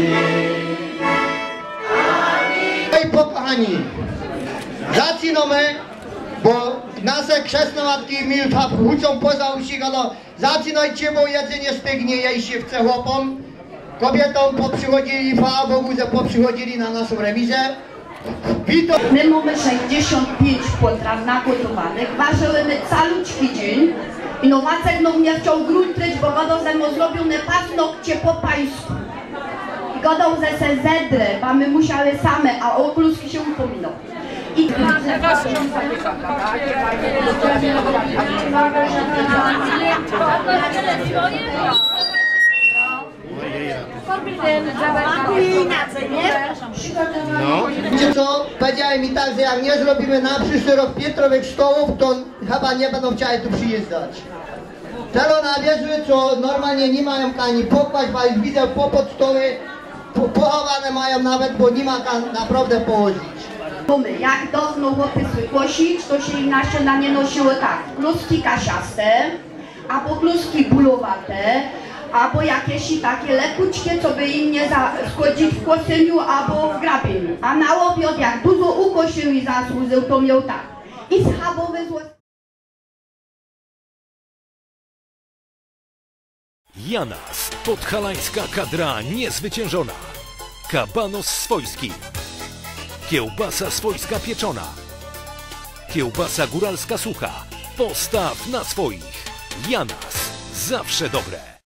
Amin. Pokochani, zaczynamy, bo nasze krzesne matki milfa wrócą poza usigano. Zaczynajcie, bo jedzenie stygnie jej się chce chłopom. Kobietom poprzychodzili, chwała Bogu, że poprzychodzili na naszą remizę. Witam. My mamy 65 potraw nagotowanych, ważyłymy caluczki dzień. Innowacje no mnie wciął grunt, bo wodą ze mną zrobił pasnok cię po pańsku. Godą ze se zedrę, bo my musiały same, a o kluski się upominał. I Wiecie co? Powiedziałem mi tak, że jak nie zrobimy na przyszły rok Pietrowych stołów, to chyba nie będą chciały tu przyjeżdżać. Teraz na wieży, co normalnie nie mają ani pokłać, bo już widzę po, pochowane mają nawet, bo nie ma tam naprawdę położyć. jak dawno chłopy głosić, to się im na śniadanie nosiło tak, kluski kasiaste, albo kluski bulowate, albo jakieś takie lekuczkie, co by im nie schodzić w koseniu albo w grabieniu. A na obiad jak dużo ukosił i zasłużył, to miał tak. I schabowe złote. Janas, podhalańska kadra niezwyciężona. Kabanos swojski. Kiełbasa swojska pieczona. Kiełbasa góralska sucha. Postaw na swoich. Janas, zawsze dobre.